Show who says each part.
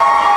Speaker 1: you